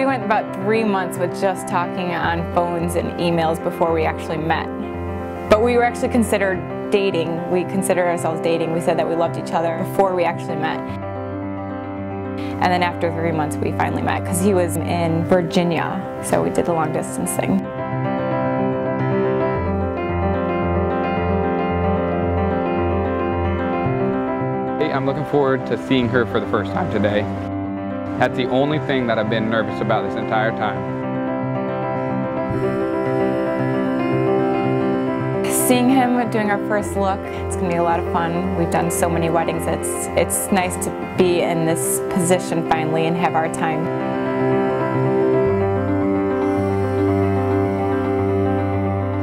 we went about three months with just talking on phones and emails before we actually met. But we were actually considered dating. We considered ourselves dating. We said that we loved each other before we actually met. And then after three months, we finally met because he was in Virginia. So we did the long distance thing. I'm looking forward to seeing her for the first time today. That's the only thing that I've been nervous about this entire time. Seeing him doing our first look, it's going to be a lot of fun. We've done so many weddings. It's, it's nice to be in this position finally and have our time.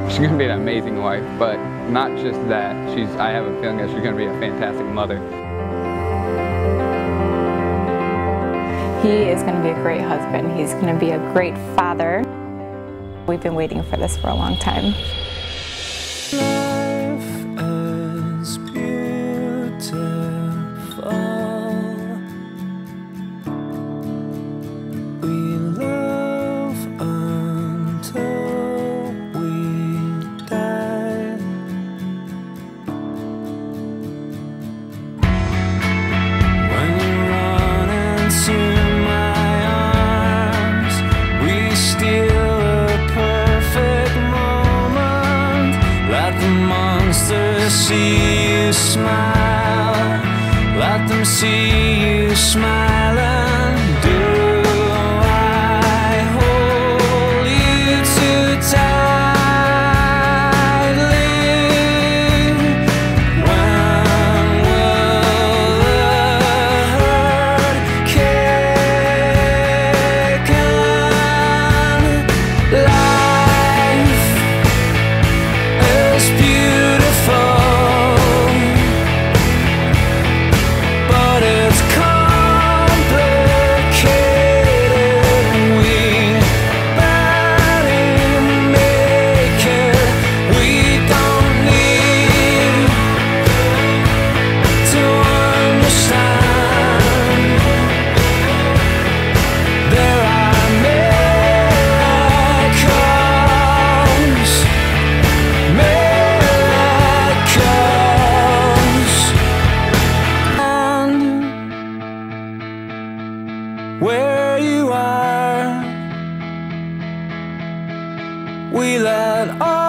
She's going to be an amazing wife, but not just that. She's, I have a feeling that she's going to be a fantastic mother. He is going to be a great husband. He's going to be a great father. We've been waiting for this for a long time. See you smile. Let them see you smile. are. We let all